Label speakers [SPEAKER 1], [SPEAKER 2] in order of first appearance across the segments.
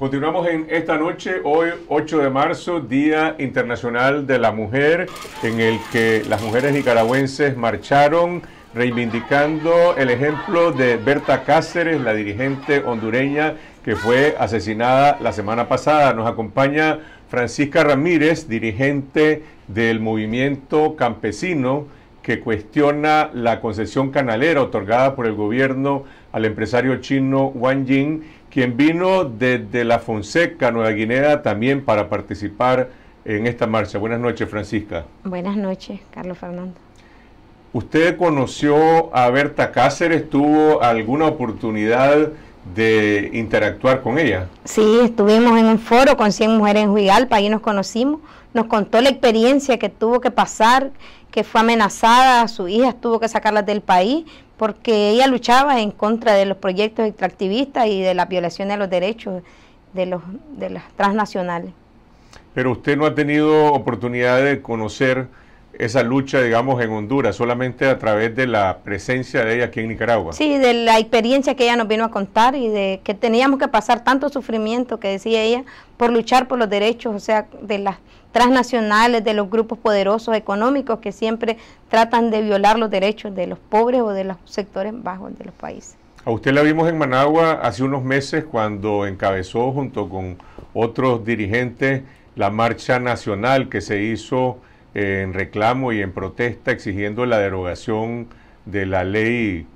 [SPEAKER 1] Continuamos en esta noche, hoy 8 de marzo, Día Internacional de la Mujer, en el que las mujeres nicaragüenses marcharon reivindicando el ejemplo de Berta Cáceres, la dirigente hondureña que fue asesinada la semana pasada. Nos acompaña Francisca Ramírez, dirigente del movimiento campesino que cuestiona la concesión canalera otorgada por el gobierno al empresario chino Wang Jing quien vino desde La Fonseca, Nueva Guinea, también para participar en esta marcha. Buenas noches, Francisca.
[SPEAKER 2] Buenas noches, Carlos Fernando.
[SPEAKER 1] ¿Usted conoció a Berta Cáceres? ¿Tuvo alguna oportunidad de interactuar con ella?
[SPEAKER 2] Sí, estuvimos en un foro con 100 mujeres en Huigalpa, ahí nos conocimos. Nos contó la experiencia que tuvo que pasar, que fue amenazada, su hija tuvo que sacarla del país, porque ella luchaba en contra de los proyectos extractivistas y de la violación de los derechos de, los, de las transnacionales.
[SPEAKER 1] Pero usted no ha tenido oportunidad de conocer esa lucha, digamos, en Honduras, solamente a través de la presencia de ella aquí en Nicaragua.
[SPEAKER 2] Sí, de la experiencia que ella nos vino a contar y de que teníamos que pasar tanto sufrimiento, que decía ella, por luchar por los derechos, o sea, de las transnacionales, de los grupos poderosos económicos que siempre tratan de violar los derechos de los pobres o de los sectores bajos de los países.
[SPEAKER 1] A usted la vimos en Managua hace unos meses cuando encabezó junto con otros dirigentes la marcha nacional que se hizo en reclamo y en protesta exigiendo la derogación de la ley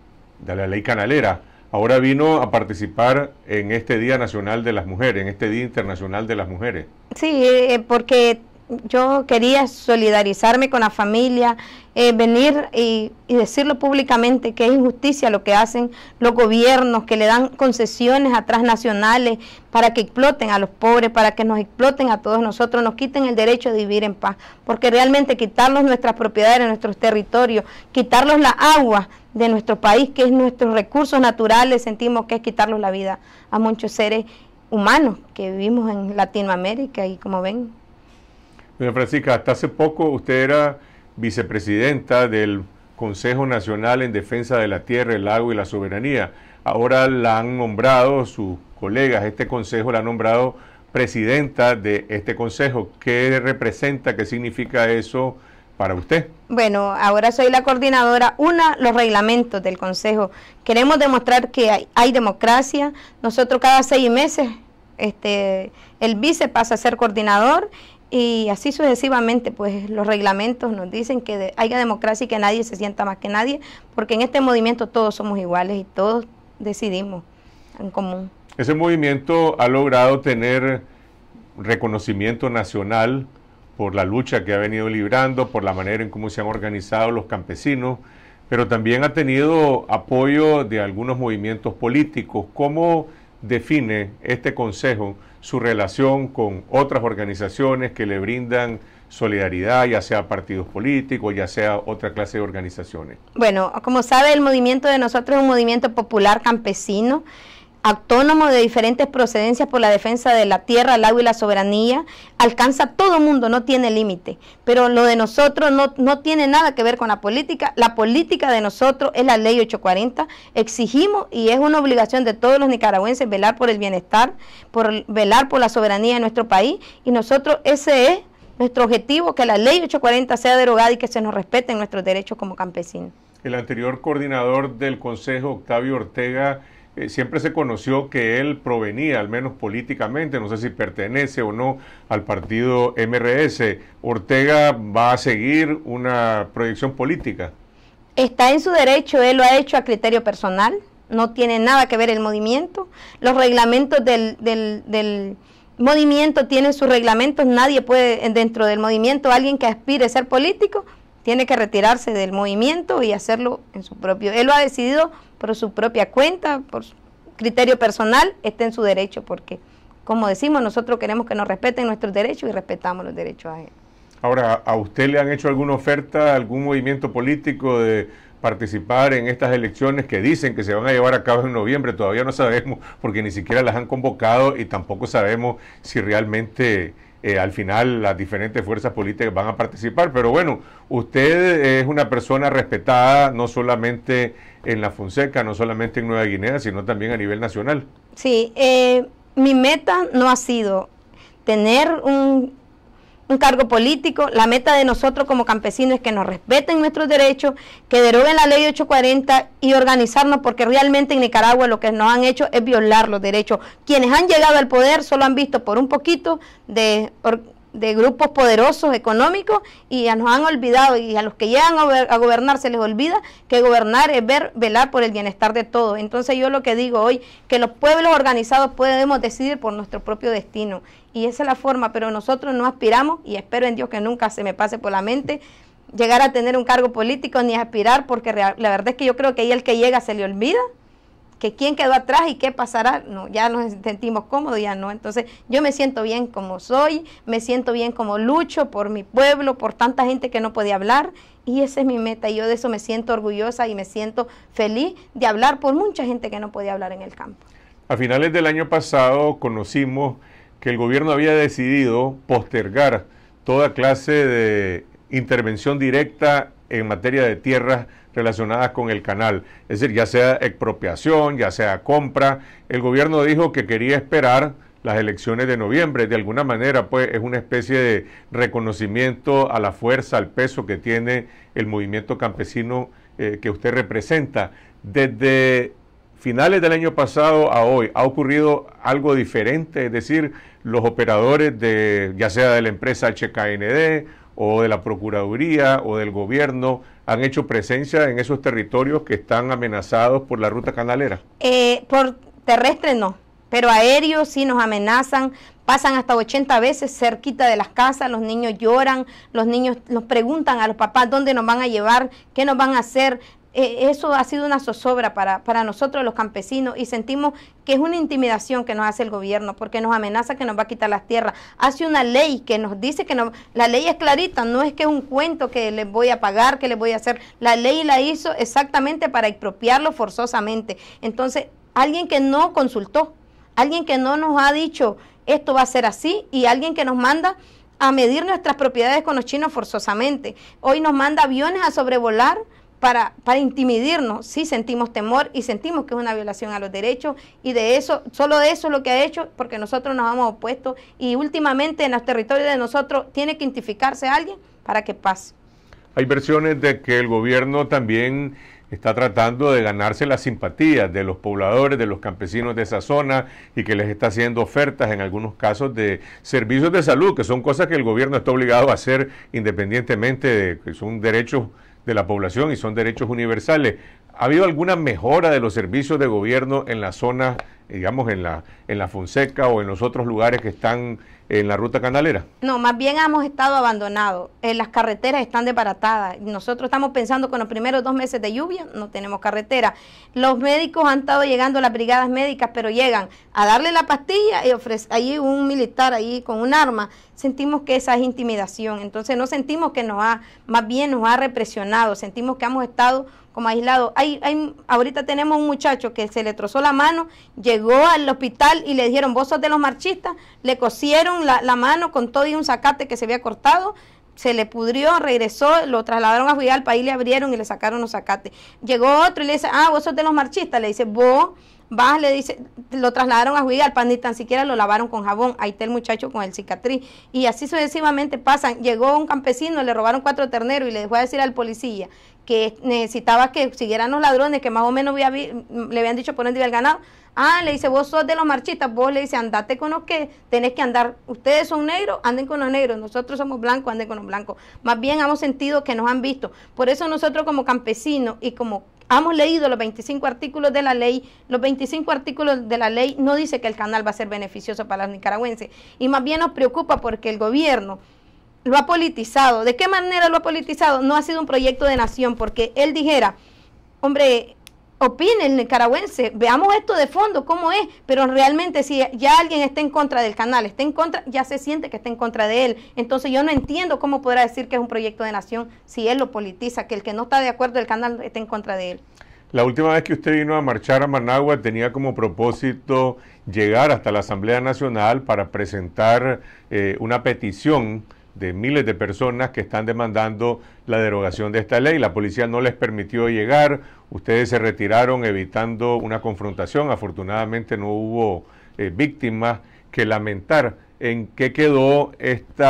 [SPEAKER 1] de la ley canalera. Ahora vino a participar en este Día Nacional de las Mujeres, en este Día Internacional de las Mujeres.
[SPEAKER 2] Sí, eh, porque yo quería solidarizarme con la familia, eh, venir y, decirlo públicamente que es injusticia lo que hacen los gobiernos, que le dan concesiones a transnacionales para que exploten a los pobres, para que nos exploten a todos nosotros, nos quiten el derecho de vivir en paz, porque realmente quitarlos nuestras propiedades, nuestros territorios, quitarlos la agua de nuestro país, que es nuestros recursos naturales, sentimos que es quitarlos la vida a muchos seres humanos que vivimos en Latinoamérica y como ven,
[SPEAKER 1] Doña Francisca, hasta hace poco usted era vicepresidenta del Consejo Nacional en Defensa de la Tierra, el Agua y la Soberanía. Ahora la han nombrado sus colegas, este consejo la han nombrado presidenta de este consejo. ¿Qué representa, qué significa eso para usted?
[SPEAKER 2] Bueno, ahora soy la coordinadora. Una, los reglamentos del consejo. Queremos demostrar que hay, hay democracia. Nosotros cada seis meses, este, el vice pasa a ser coordinador y así sucesivamente, pues los reglamentos nos dicen que haya democracia y que nadie se sienta más que nadie, porque en este movimiento todos somos iguales y todos decidimos en común.
[SPEAKER 1] Ese movimiento ha logrado tener reconocimiento nacional por la lucha que ha venido librando, por la manera en cómo se han organizado los campesinos, pero también ha tenido apoyo de algunos movimientos políticos. ¿Cómo define este Consejo su relación con otras organizaciones que le brindan solidaridad, ya sea partidos políticos, ya sea otra clase de organizaciones?
[SPEAKER 2] Bueno, como sabe, el movimiento de nosotros es un movimiento popular campesino autónomo de diferentes procedencias por la defensa de la tierra, el agua y la soberanía, alcanza a todo mundo, no tiene límite. Pero lo de nosotros no, no tiene nada que ver con la política. La política de nosotros es la ley 840. Exigimos y es una obligación de todos los nicaragüenses velar por el bienestar, por velar por la soberanía de nuestro país. Y nosotros ese es nuestro objetivo, que la ley 840 sea derogada y que se nos respeten nuestros derechos como campesinos.
[SPEAKER 1] El anterior coordinador del Consejo, Octavio Ortega, eh, siempre se conoció que él provenía, al menos políticamente, no sé si pertenece o no al partido MRS. Ortega va a seguir una proyección política.
[SPEAKER 2] Está en su derecho, él lo ha hecho a criterio personal, no tiene nada que ver el movimiento. Los reglamentos del, del, del movimiento tienen sus reglamentos, nadie puede, dentro del movimiento, alguien que aspire a ser político, tiene que retirarse del movimiento y hacerlo en su propio. Él lo ha decidido por su propia cuenta, por criterio personal, está en su derecho, porque, como decimos, nosotros queremos que nos respeten nuestros derechos y respetamos los derechos a él.
[SPEAKER 1] Ahora, ¿a usted le han hecho alguna oferta, algún movimiento político de participar en estas elecciones que dicen que se van a llevar a cabo en noviembre? Todavía no sabemos porque ni siquiera las han convocado y tampoco sabemos si realmente eh, al final las diferentes fuerzas políticas van a participar. Pero bueno, usted es una persona respetada no solamente en la Fonseca, no solamente en Nueva Guinea, sino también a nivel nacional.
[SPEAKER 2] Sí, eh, mi meta no ha sido tener un, un cargo político, la meta de nosotros como campesinos es que nos respeten nuestros derechos, que deroguen la ley 840 y organizarnos porque realmente en Nicaragua lo que nos han hecho es violar los derechos. Quienes han llegado al poder solo han visto por un poquito de de grupos poderosos económicos y ya nos han olvidado y a los que llegan a, gobernar se les olvida que gobernar es ver, velar por el bienestar de todos. Entonces yo lo que digo hoy, que los pueblos organizados podemos decidir por nuestro propio destino y esa es la forma, pero nosotros no aspiramos y espero en Dios que nunca se me pase por la mente llegar a tener un cargo político ni aspirar porque la verdad es que yo creo que ahí el que llega se le olvida que quién quedó atrás y qué pasará, no, ya nos sentimos cómodos, ya no. Entonces yo me siento bien como soy, me siento bien como lucho por mi pueblo, por tanta gente que no puede hablar y esa es mi meta y yo de eso me siento orgullosa y me siento feliz de hablar por mucha gente que no podía hablar en el campo.
[SPEAKER 1] A finales del año pasado conocimos que el gobierno había decidido postergar toda clase de intervención directa en materia de tierras relacionadas con el canal. Es decir, ya sea expropiación, ya sea compra. El gobierno dijo que quería esperar las elecciones de noviembre. De alguna manera, pues es una especie de reconocimiento a la fuerza, al peso que tiene el movimiento campesino eh, que usted representa. Desde finales del año pasado a hoy, ¿ha ocurrido algo diferente? Es decir, los operadores de, ya sea de la empresa HKND o de la Procuraduría o del gobierno han hecho presencia en esos territorios que están amenazados por la ruta canalera?
[SPEAKER 2] Eh, por terrestre no, pero aéreos sí nos amenazan, pasan hasta 80 veces cerquita de las casas, los niños lloran, los niños nos preguntan a los papás dónde nos van a llevar, qué nos van a hacer, eh, eso ha sido una zozobra para, para nosotros los campesinos y sentimos que es una intimidación que nos hace el gobierno porque nos amenaza que nos va a quitar las tierras. Hace una ley que nos dice que no, la ley es clarita, no es que es un cuento que les voy a pagar, que les voy a hacer. La ley la hizo exactamente para expropiarlo forzosamente. Entonces, alguien que no consultó, alguien que no nos ha dicho esto va a ser así y alguien que nos manda a medir nuestras propiedades con los chinos forzosamente. Hoy nos manda aviones a sobrevolar para, para intimidarnos, sí sentimos temor y sentimos que es una violación a los derechos y de eso, solo de eso es lo que ha hecho porque nosotros nos hemos opuesto y últimamente en los territorios de nosotros tiene que identificarse alguien para que pase.
[SPEAKER 1] Hay versiones de que el gobierno también está tratando de ganarse la simpatía de los pobladores, de los campesinos de esa zona y que les está haciendo ofertas en algunos casos de servicios de salud, que son cosas que el gobierno está obligado a hacer independientemente de que son derechos de la población y son derechos universales. ¿Ha habido alguna mejora de los servicios de gobierno en la zona, digamos, en la, en la Fonseca o en los otros lugares que están en la ruta canalera?
[SPEAKER 2] No, más bien hemos estado abandonados. Eh, las carreteras están desbaratadas. Nosotros estamos pensando que en los primeros dos meses de lluvia no tenemos carretera. Los médicos han estado llegando las brigadas médicas, pero llegan a darle la pastilla y ofrece ahí un militar ahí con un arma. Sentimos que esa es intimidación. Entonces no sentimos que nos ha, más bien nos ha represionado. Sentimos que hemos estado como aislados. Hay, hay, ahorita tenemos un muchacho que se le trozó la mano, llegó al hospital y le dijeron, vos sos de los marchistas, le cosieron la, la mano con todo y un zacate que se había cortado, se le pudrió, regresó, lo trasladaron a Juigal, país le abrieron y le sacaron los zacates. Llegó otro y le dice, ah, vos sos de los marchistas, le dice, vos vas, le dice, lo trasladaron a Juigal, ni tan siquiera lo lavaron con jabón, ahí está el muchacho con el cicatriz. Y así sucesivamente pasan. Llegó un campesino, le robaron cuatro terneros y le dejó a decir al policía que necesitaba que siguieran los ladrones, que más o menos le habían dicho por dónde el ganado. Ah, le dice, vos sos de los marchistas, vos le dice, andate con los que tenés que andar. Ustedes son negros, anden con los negros, nosotros somos blancos, anden con los blancos. Más bien hemos sentido que nos han visto. Por eso nosotros como campesinos y como hemos leído los 25 artículos de la ley, los 25 artículos de la ley no dice que el canal va a ser beneficioso para los nicaragüenses. Y más bien nos preocupa porque el gobierno lo ha politizado. ¿De qué manera lo ha politizado? No ha sido un proyecto de nación, porque él dijera, hombre, opine el nicaragüense, veamos esto de fondo, cómo es, pero realmente si ya alguien está en contra del canal, está en contra, ya se siente que está en contra de él. Entonces yo no entiendo cómo podrá decir que es un proyecto de nación si él lo politiza, que el que no está de acuerdo del canal está en contra de él.
[SPEAKER 1] La última vez que usted vino a marchar a Managua tenía como propósito llegar hasta la Asamblea Nacional para presentar eh, una petición de miles de personas que están demandando la derogación de esta ley. La policía no les permitió llegar, ustedes se retiraron evitando una confrontación, afortunadamente no hubo eh, víctimas que lamentar. ¿En qué quedó este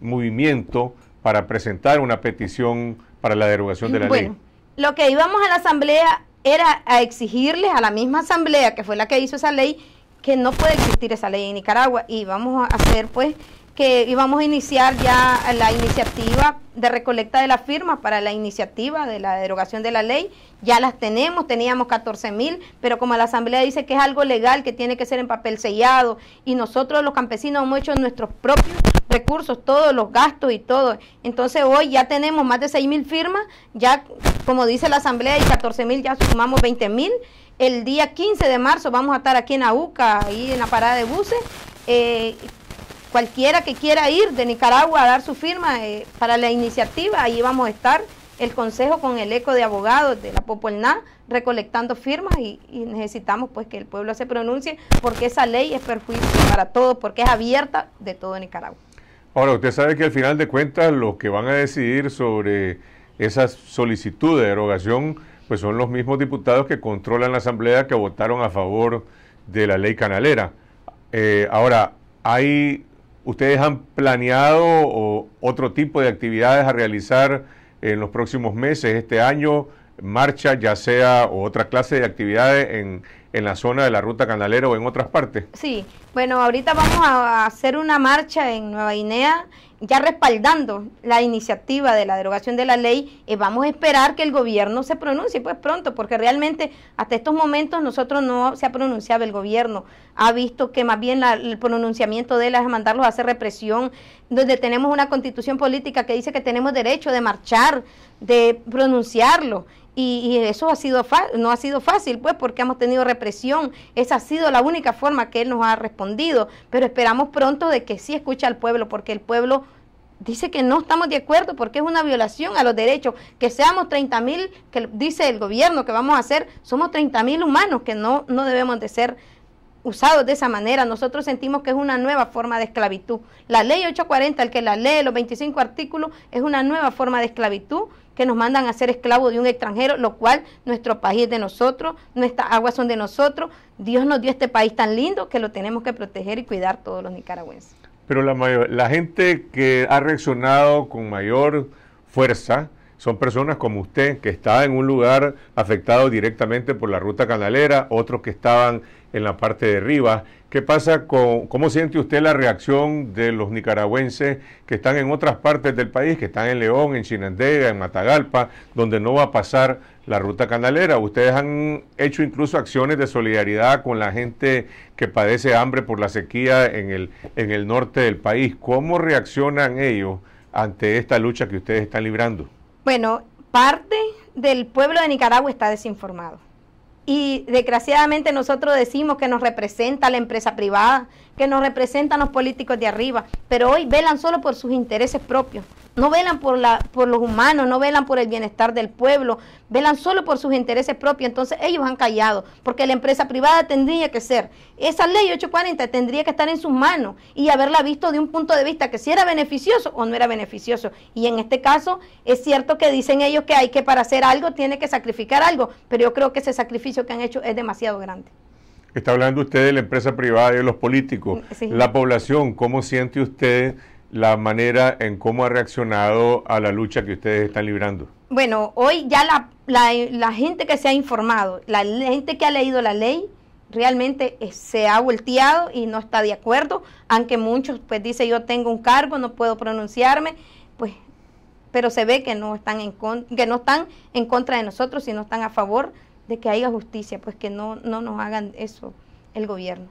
[SPEAKER 1] movimiento para presentar una petición para la derogación de la
[SPEAKER 2] bueno, Lo que íbamos a la asamblea era a exigirles a la misma asamblea, que fue la que hizo esa ley, que no puede existir esa ley en Nicaragua y vamos a hacer pues que íbamos a iniciar ya la iniciativa de recolecta de las firmas para la iniciativa de la derogación de la ley. Ya las tenemos, teníamos 14 mil, pero como la Asamblea dice que es algo legal, que tiene que ser en papel sellado, y nosotros los campesinos hemos hecho nuestros propios recursos, todos los gastos y todo. Entonces hoy ya tenemos más de 6 mil firmas, ya como dice la Asamblea, y 14 mil, ya sumamos 20 mil. El día 15 de marzo vamos a estar aquí en AUCA, ahí en la parada de buses. Eh, cualquiera que quiera ir de Nicaragua a dar su firma eh, para la iniciativa, ahí vamos a estar el consejo con el eco de abogados de la Popolná recolectando firmas y, necesitamos pues que el pueblo se pronuncie porque esa ley es perjuicio para todos, porque es abierta de todo Nicaragua.
[SPEAKER 1] Ahora, usted sabe que al final de cuentas los que van a decidir sobre esa solicitud de derogación pues son los mismos diputados que controlan la Asamblea que votaron a favor de la ley canalera. Eh, ahora, hay ¿Ustedes han planeado otro tipo de actividades a realizar en los próximos meses, este año? Marcha, ya sea o otra clase de actividades en, en la zona de la ruta canalera o en otras partes?
[SPEAKER 2] Sí, bueno, ahorita vamos a hacer una marcha en Nueva Guinea ya respaldando la iniciativa de la derogación de la ley, y vamos a esperar que el gobierno se pronuncie pues pronto, porque realmente hasta estos momentos nosotros no se ha pronunciado el gobierno, ha visto que más bien el pronunciamiento de él es mandarlos a hacer represión, donde tenemos una constitución política que dice que tenemos derecho de marchar, de pronunciarlo, y, eso ha sido no ha sido fácil, pues, porque hemos tenido represión. Esa ha sido la única forma que él nos ha respondido. Pero esperamos pronto de que sí escuche al pueblo, porque el pueblo dice que no estamos de acuerdo porque es una violación a los derechos. Que seamos 30 mil, que dice el gobierno que vamos a hacer, somos 30 mil humanos que no, no debemos de ser usados de esa manera. Nosotros sentimos que es una nueva forma de esclavitud. La ley 840, el que la lee, los 25 artículos, es una nueva forma de esclavitud que nos mandan a ser esclavos de un extranjero, lo cual nuestro país es de nosotros, nuestras aguas son de nosotros. Dios nos dio este país tan lindo que lo tenemos que proteger y cuidar todos los nicaragüenses.
[SPEAKER 1] Pero la, la gente que ha reaccionado con mayor fuerza son personas como usted, que está en un lugar afectado directamente por la ruta canalera, otros que estaban en la parte de arriba. ¿Qué pasa con, cómo siente usted la reacción de los nicaragüenses que están en otras partes del país, que están en León, en Chinandega, en Matagalpa, donde no va a pasar la ruta canalera? Ustedes han hecho incluso acciones de solidaridad con la gente que padece hambre por la sequía en el, en el norte del país. ¿Cómo reaccionan ellos ante esta lucha que ustedes están librando?
[SPEAKER 2] Bueno, parte del pueblo de Nicaragua está desinformado y desgraciadamente nosotros decimos que nos representa la empresa privada, que nos representan los políticos de arriba, pero hoy velan solo por sus intereses propios, no velan por, la, por los humanos, no velan por el bienestar del pueblo, velan solo por sus intereses propios, entonces ellos han callado, porque la empresa privada tendría que ser, esa ley 840 tendría que estar en sus manos y haberla visto de un punto de vista que si era beneficioso o no era beneficioso. Y en este caso es cierto que dicen ellos que hay que para hacer algo tiene que sacrificar algo, pero yo creo que ese sacrificio que han hecho es demasiado grande.
[SPEAKER 1] Está hablando usted de la empresa privada y de los políticos. La población, ¿cómo siente usted la manera en cómo ha reaccionado a la lucha que ustedes están librando?
[SPEAKER 2] Bueno, hoy ya la, la, gente que se ha informado, la gente que ha leído la ley, realmente eh, se ha volteado y no está de acuerdo, aunque muchos pues dice yo tengo un cargo, no puedo pronunciarme, pues pero se ve que no están en que no están en contra de nosotros, sino están a favor de que haya justicia, pues que no, no nos hagan eso el gobierno.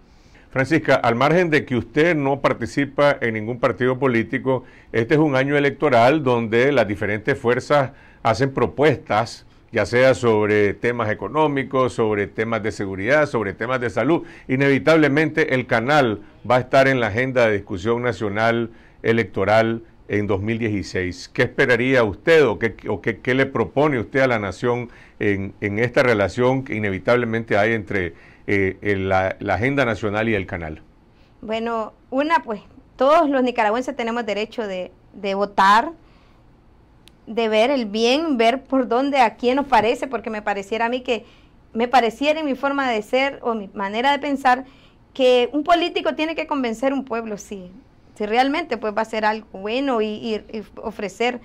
[SPEAKER 1] Francisca, al margen de que usted no participa en ningún partido político, este es un año electoral donde las diferentes fuerzas hacen propuestas, ya sea sobre temas económicos, sobre temas de seguridad, sobre temas de salud. Inevitablemente el canal va a estar en la agenda de discusión nacional electoral en 2016. ¿Qué esperaría usted o qué, o qué, le propone usted a la nación en, en esta relación que inevitablemente hay entre eh, la, agenda nacional y el canal?
[SPEAKER 2] Bueno, una, pues todos los nicaragüenses tenemos derecho de, de votar, de ver el bien, ver por dónde, a quién nos parece, porque me pareciera a mí que, me pareciera en mi forma de ser o mi manera de pensar que un político tiene que convencer a un pueblo, sí, si realmente pues va a ser algo bueno y, ofrecer,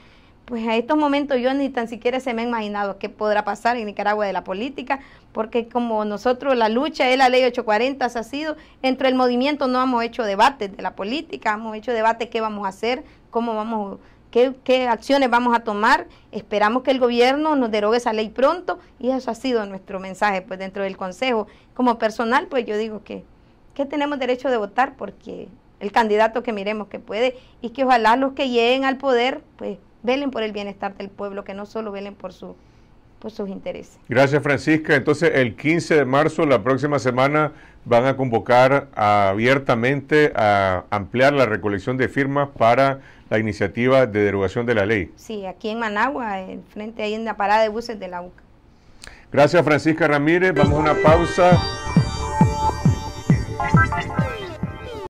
[SPEAKER 2] pues a estos momentos yo ni tan siquiera se me ha imaginado qué podrá pasar en Nicaragua de la política, porque como nosotros la lucha es la ley 840 ha sido, entre el movimiento no hemos hecho debates de la política, hemos hecho debate qué vamos a hacer, cómo vamos Qué, qué, acciones vamos a tomar. Esperamos que el gobierno nos derogue esa ley pronto y eso ha sido nuestro mensaje pues dentro del Consejo. Como personal, pues yo digo que, que tenemos derecho de votar porque el candidato que miremos que puede y que ojalá los que lleguen al poder pues velen por el bienestar del pueblo, que no solo velen por su por sus intereses.
[SPEAKER 1] Gracias Francisca. Entonces el 15 de marzo, la próxima semana, van a convocar abiertamente a ampliar la recolección de firmas para la iniciativa de derogación de la ley.
[SPEAKER 2] Sí, aquí en Managua, frente ahí en la parada de buses de la UCA.
[SPEAKER 1] Gracias Francisca Ramírez. Vamos a una pausa.